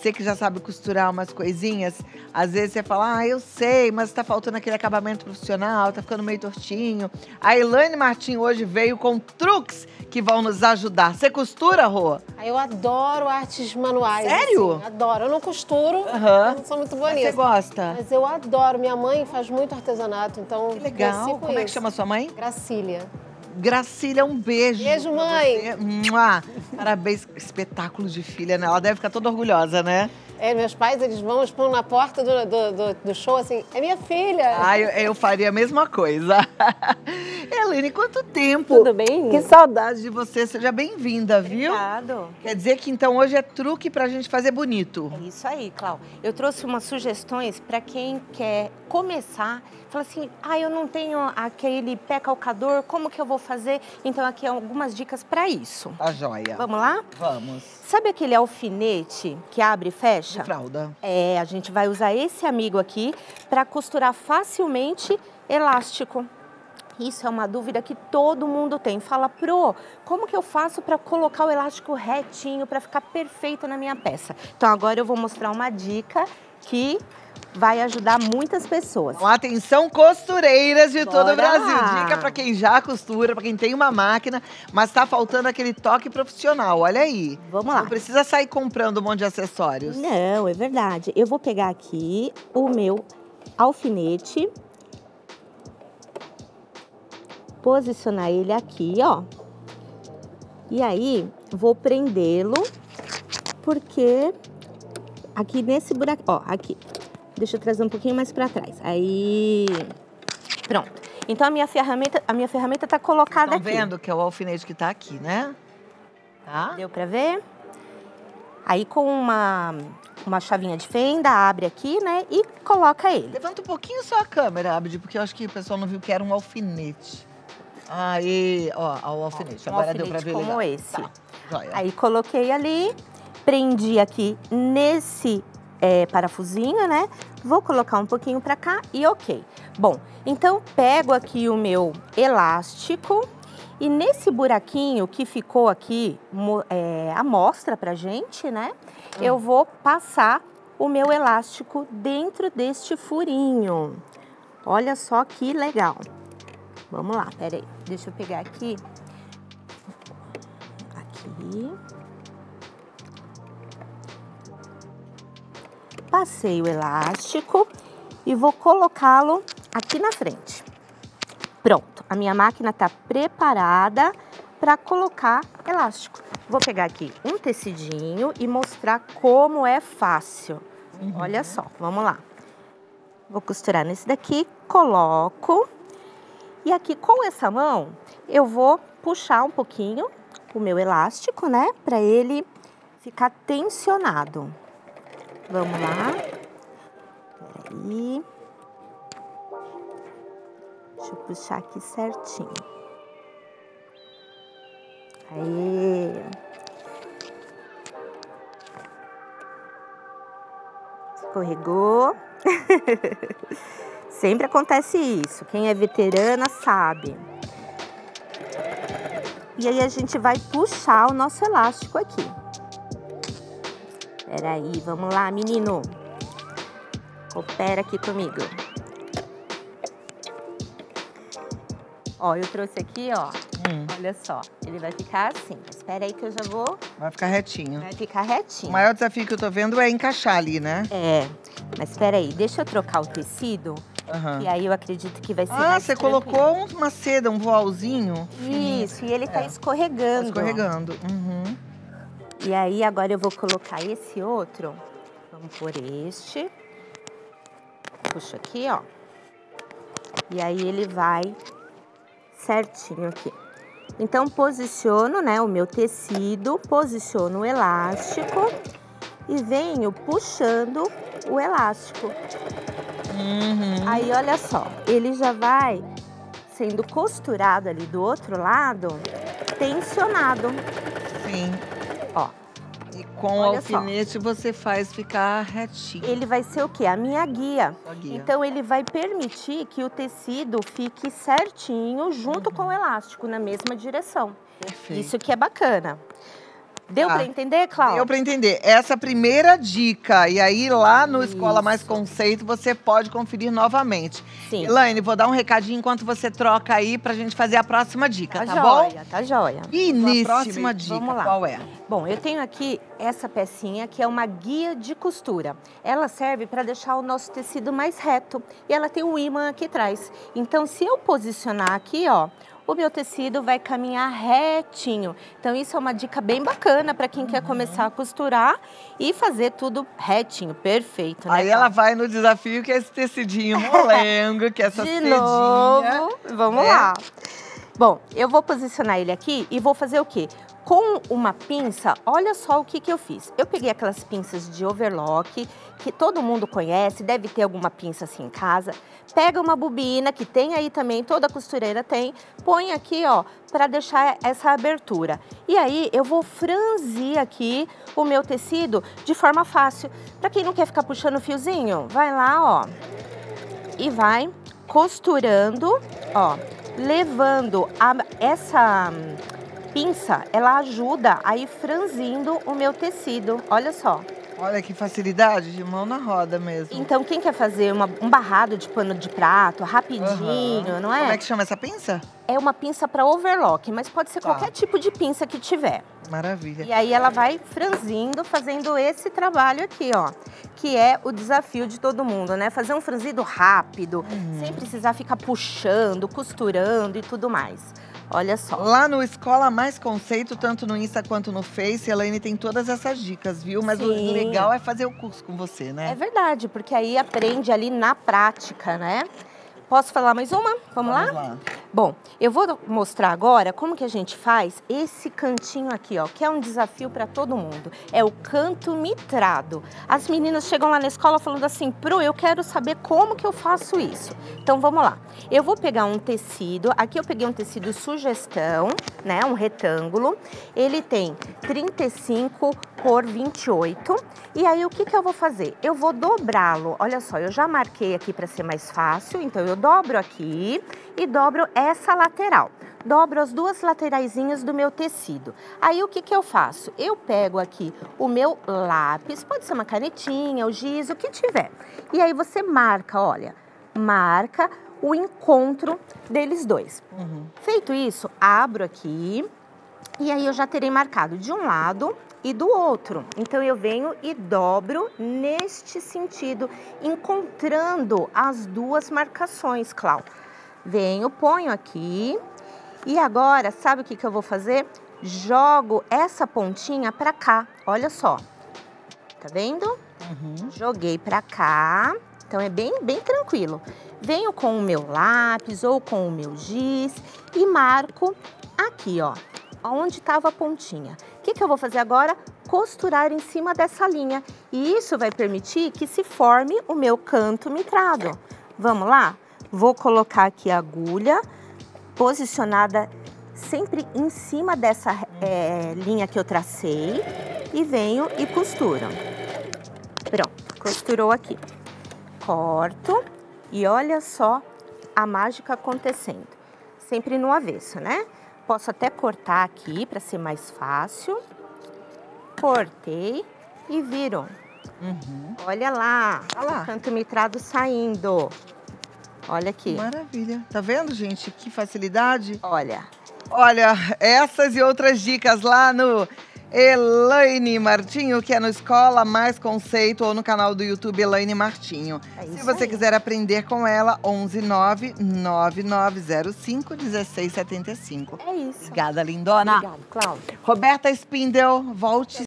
Você que já sabe costurar umas coisinhas, às vezes você fala, ah, eu sei, mas tá faltando aquele acabamento profissional, tá ficando meio tortinho. A Elaine Martim hoje veio com truques que vão nos ajudar. Você costura, Rô? Eu adoro artes manuais. Sério? assim, adoro. Eu não costuro, Aham. eu não sou muito Mas boa Você gosta? Mas eu adoro. Minha mãe faz muito artesanato, então Que legal. Como é que chama sua mãe? Gracília. Gracília, um beijo. Beijo, mãe. Parabéns. Espetáculo de filha, né? Ela deve ficar toda orgulhosa, né? É, meus pais, eles vão, expor na porta do, do, do- do show assim, é minha filha. Ah, eu, eu faria a mesma coisa. Elaine, quanto tempo? Tudo bem? Que saudade de você. Seja bem-vinda, viu? Obrigado. Quer dizer que então hoje é truque pra gente fazer bonito. É isso aí, Clau. Eu trouxe umas sugestões para quem quer começar. Fala assim, ah, eu não tenho aquele pé calcador, como que eu vou fazer? Então aqui algumas dicas para isso. Tá joia. Vamos lá? Vamos. Sabe aquele alfinete que abre e fecha? De fralda. É, a gente vai usar esse amigo aqui para costurar facilmente elástico. Isso é uma dúvida que todo mundo tem. Fala, pro, como que eu faço para colocar o elástico retinho, para ficar perfeito na minha peça? Então agora eu vou mostrar uma dica que vai ajudar muitas pessoas. Então, atenção, costureiras de todo o Bora Brasil. lá. Dica pra quem já costura, pra quem tem uma máquina, mas tá faltando aquele toque profissional. Olha aí. Vamos lá. Não precisa sair comprando um monte de acessórios. Não, é verdade. Eu vou pegar aqui o meu alfinete, posicionar ele aqui, ó. E aí, vou prendê-lo, porque aqui nesse buraco, ó, aqui. Deixa eu trazer um pouquinho mais para trás. Aí, pronto. Então a minha ferramenta, a minha ferramenta tá colocada Estão aqui. vendo que é o alfinete que tá aqui, né? Tá? Deu pra ver? Aí com uma, uma chavinha de fenda, abre aqui, né? E coloca ele. Levanta um pouquinho só a câmera, Abdi, porque eu acho que o pessoal não viu que era um alfinete. Aí, ó, ó, o alfinete. Um Agora deu pra alfinete ver como legal. esse. Tá. Aí coloquei ali, prendi aqui nesse é, parafusinho, né? Vou colocar um pouquinho pra cá e ok. Bom, então pego aqui o meu elástico e nesse buraquinho que ficou aqui, é, a mostra pra gente, né? Eu vou passar o meu elástico dentro deste furinho. Olha só que legal. Vamos lá, peraí. Deixa eu pegar aqui. Aqui. Passei o elástico e vou colocá-lo aqui na frente. Pronto, a minha máquina está preparada para colocar elástico. Vou pegar aqui um tecidinho e mostrar como é fácil. Olha só, vamos lá. Vou costurar nesse daqui, coloco. E aqui com essa mão, eu vou puxar um pouquinho o meu elástico, né? Para ele ficar tensionado. Vamos lá. Peraí. Deixa eu puxar aqui certinho. Aí. Escorregou. Sempre acontece isso. Quem é veterana sabe. E aí a gente vai puxar o nosso elástico aqui. Peraí, vamos lá, menino. Coopera aqui comigo. Ó, eu trouxe aqui, ó. Hum, Olha só, ele vai ficar assim. Espera aí que eu já vou. vai ficar retinho. Vai ficar O retinho. maior desafio que eu tô vendo é encaixar ali, né? É, mas espera aí, deixa eu trocar o tecido. Aham. E aí eu acredito que vai ser Ah, você tranquilo. colocou uma seda, um voalzinho? Isso, e ele tá É. escorregando. Tá escorregando. Uhum. E aí agora eu vou colocar esse outro. Vamos por este. Puxa aqui, ó. E aí ele vai certinho aqui. Então posiciono, né, o meu tecido, posiciono o elástico e venho puxando o elástico. Uhum. Aí olha só, ele já vai sendo costurado ali do outro lado, tensionado. Sim. Ó, E com o Olha só. alfinete você faz ficar retinho. ele vai ser o quê? A minha guia. Só guia. Então ele vai permitir que o tecido fique certinho junto com o elástico na mesma direção. Perfeito. Isso que é bacana. Deu Tá. pra entender, Cláudia? Deu pra entender. Essa é a primeira dica. E aí, lá no Escola Mais Isso. Conceito, você pode conferir novamente. Sim. Elaine, vou dar um recadinho enquanto você troca aí pra gente fazer a próxima dica, Tá, tá, bom? joia, tá joia. E nesse próxima? dica, Vamos lá. qual é? Bom, eu tenho aqui essa pecinha que é uma guia de costura. Ela serve para deixar o nosso tecido mais reto e ela tem um ímã aqui atrás. Então, se eu posicionar aqui, ó, o meu tecido vai caminhar retinho. Então, isso é uma dica bem bacana para quem quer começar a costurar e fazer tudo retinho, perfeito, né? Aí ela vai no desafio que é esse tecidinho molengo, que é essa de cedinha. novo. Vamos né? lá. Bom, eu vou posicionar ele aqui e vou fazer o quê? Com uma pinça, olha só o que, que eu fiz. Eu peguei aquelas pinças de overlock, que todo mundo conhece, deve ter alguma pinça assim em casa. Pega uma bobina, que tem aí também, toda costureira tem, põe aqui, ó, para deixar essa abertura. E aí eu vou franzir aqui o meu tecido de forma fácil. Para quem não quer ficar puxando o fiozinho, vai lá, ó, e vai costurando, ó, levando a, essa pinça, ela ajuda a ir franzindo o meu tecido, olha só. Olha que facilidade, de mão na roda mesmo. Então, quem quer fazer uma- um barrado de pano de prato, rapidinho, Aham. não Como é? é que chama essa pinça? É uma pinça para overlock, mas pode ser Tá. qualquer tipo de pinça que tiver. Maravilha. E aí ela vai franzindo, fazendo esse trabalho aqui, ó. Que é o desafio de todo mundo, né? Fazer um franzido rápido, Uhum. sem precisar ficar puxando, costurando e tudo mais. Olha só. Lá no Escola Mais Conceito, tanto no Insta quanto no Face, a Elaine tem todas essas dicas, viu? Mas o Sim. legal é fazer o curso com você, É né? verdade, porque aí aprende ali na prática, né? Posso falar mais uma? Vamos, lá? Bom, eu vou mostrar agora como que a gente faz esse cantinho aqui, ó, que é um desafio para todo mundo. É o canto mitrado. As meninas chegam lá na escola falando assim, Pro, eu quero saber como que eu faço isso. Então vamos lá. Eu vou pegar um tecido, aqui eu peguei um tecido sugestão, né, um retângulo. Ele tem 35 por 28. E aí o que que eu vou fazer? Eu vou dobrá-lo. Olha só, eu já marquei aqui para ser mais fácil, então eu dobro aqui e dobro essa lateral. Dobro as duas lateraisinhas do meu tecido. Aí o que que eu faço? Eu pego aqui o meu lápis, pode ser uma canetinha, o giz, o que tiver. E aí você marca, olha, marca o encontro deles dois. Uhum. Feito isso, abro aqui e aí eu já terei marcado de um lado e do outro. Então eu venho e dobro neste sentido, encontrando as duas marcações, Clau. Venho, ponho aqui e agora, sabe o que, que eu vou fazer? Jogo essa pontinha para cá, olha só. Tá vendo? Uhum. Joguei pra cá. Então é bem, bem tranquilo. Venho com o meu lápis ou com o meu giz e marco aqui, ó, onde estava a pontinha. O que, que eu vou fazer agora? Costurar em cima dessa linha. E isso vai permitir que se forme o meu canto mitrado. Vamos lá? Vou colocar aqui a agulha posicionada sempre em cima dessa eh, linha que eu tracei e venho e costuro. Pronto, costurou aqui. Corto e olha só a mágica acontecendo. Sempre no avesso, né? Posso até cortar aqui para ser mais fácil. Cortei e viro. Uhum. Olha lá, Olha lá. o canto mitrado saindo. Olha aqui. Maravilha. Tá vendo, gente? Que facilidade. Olha, Olha, essas e outras dicas lá no Elaine Martinho, que é no Escola Mais Conceito ou no canal do YouTube Elaine Martinho. É Se você aí. quiser aprender com ela, 11 9 9905 1675. é isso. Obrigada, lindona. Obrigada, Cláudia. Roberta Spindel, volte